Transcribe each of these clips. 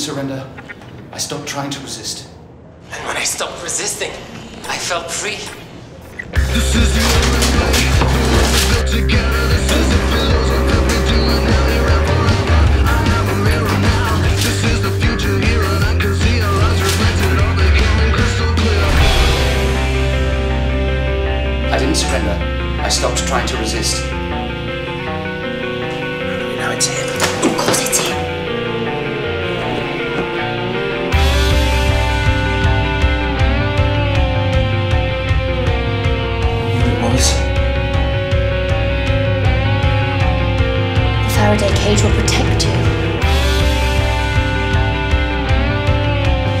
surrender, I stopped trying to resist. And when I stopped resisting, I felt free. This is the only way together. This is the philosophy we're doing now. They rap forever. I have a mirror now. This is the future here, and I can see our eyes reflected. All becoming crystal clear. I didn't surrender. I stopped trying to resist. Now it's him. Cage will protect you.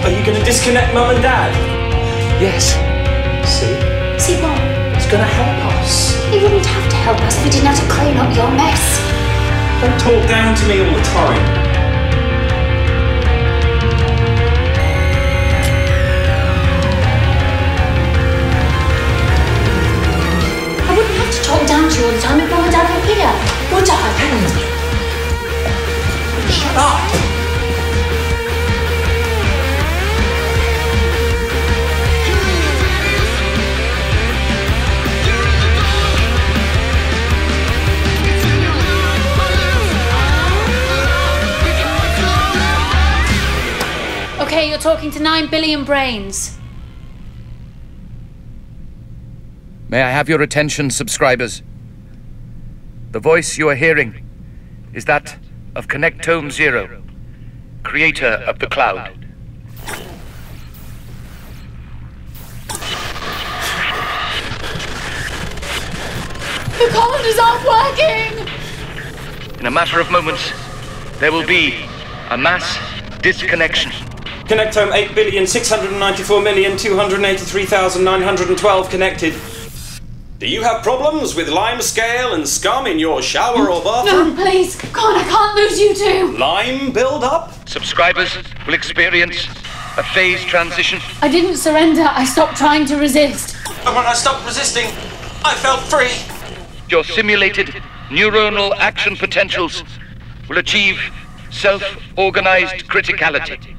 Are you gonna disconnect mum and dad? Yes. See? See what? It's gonna help us. He wouldn't have to help us if he didn't have to clean up your mess. Don't talk down to me all the time. I wouldn't have to talk down to you all the time if mum and dad were here. Would I? Shut up! Okay, you're talking to 9 billion brains. May I have your attention, subscribers? The voice you are hearing is that of Connectome Zero, creator of the cloud. The colonies aren't working! In a matter of moments, there will be a mass disconnection. Connectome 8,694,283,912 connected. Do you have problems with lime scale and scum in your shower or bathroom? No, please, God, I can't lose you two! Lime build up? Subscribers will experience a phase transition. I didn't surrender, I stopped trying to resist. And when I stopped resisting, I felt free. Your simulated neuronal action potentials will achieve self organized criticality.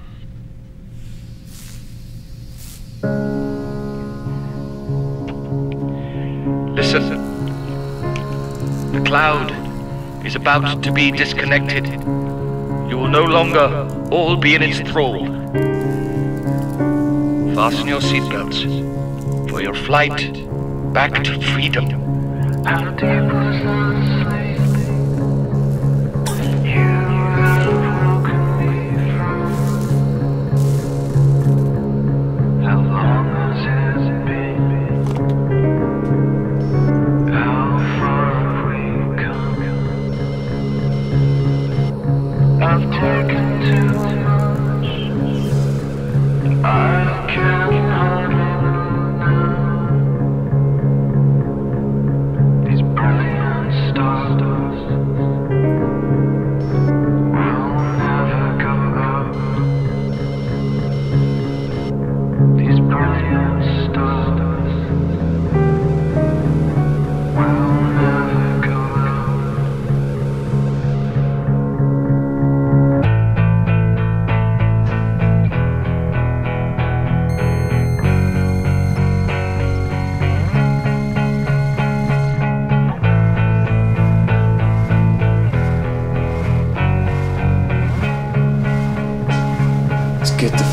Listen. The cloud is about to be disconnected. You will no longer all be in its thrall. Fasten your seatbelts for your flight back to freedom.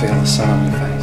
feel the sun on your face.